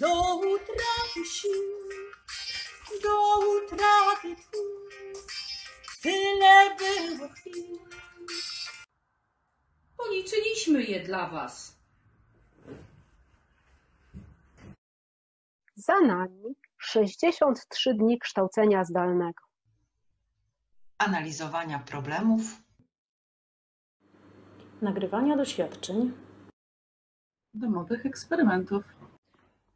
do utraty sił, do utraty tchu. Tyle było chwil. Policzyliśmy je dla Was. Za nami 63 dni kształcenia zdalnego. analizowania problemów, nagrywania doświadczeń, domowych eksperymentów.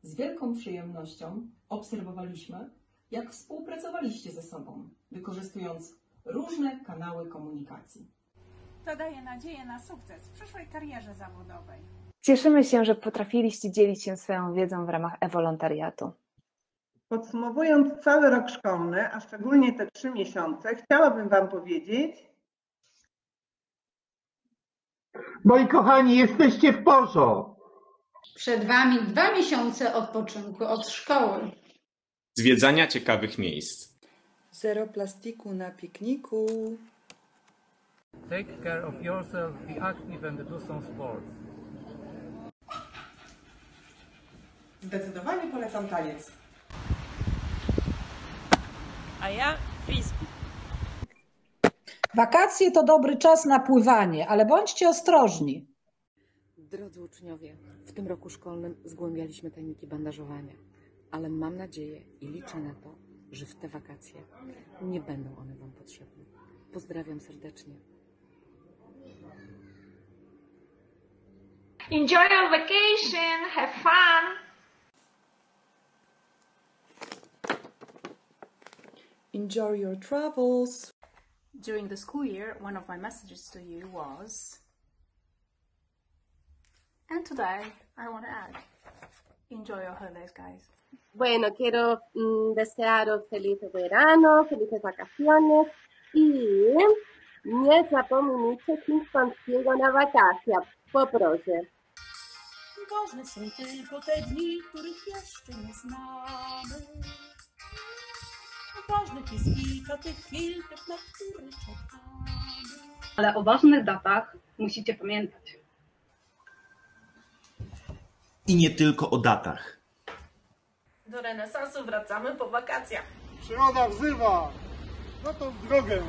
Z wielką przyjemnością obserwowaliśmy, jak współpracowaliście ze sobą, wykorzystując różne kanały komunikacji. To daje nadzieję na sukces w przyszłej karierze zawodowej. Cieszymy się, że potrafiliście dzielić się swoją wiedzą w ramach e-wolontariatu. Podsumowując cały rok szkolny, a szczególnie te trzy miesiące, chciałabym Wam powiedzieć, Moi kochani, jesteście w porzo. Przed Wami dwa miesiące odpoczynku od szkoły. Zwiedzania ciekawych miejsc. Zero plastiku na pikniku. Take care of yourself, be active and do some sports. Zdecydowanie polecam taniec. A ja frisbee. Wakacje to dobry czas na pływanie, ale bądźcie ostrożni. Drodzy uczniowie, w tym roku szkolnym zgłębialiśmy tajniki bandażowania, ale mam nadzieję i liczę na to, że w te wakacje nie będą one Wam potrzebne. Pozdrawiam serdecznie. Enjoy your vacation, have fun! Enjoy your travels. During the school year, one of my messages to you was, and today I want to add, enjoy your holidays, guys. Bueno, quiero mm, desearos feliz verano, felices vacaciones i nie zapomnijcie hiszpańskiego na wakacje. Poproszę. Ważne są tylko te dni, których jeszcze nie znamy. Ważnych jest kilka tych chwil, na które czekamy. Ale o ważnych datach musicie pamiętać. I nie tylko o datach. Do renesansu wracamy po wakacjach. Przyroda wzywa! No to w drogę!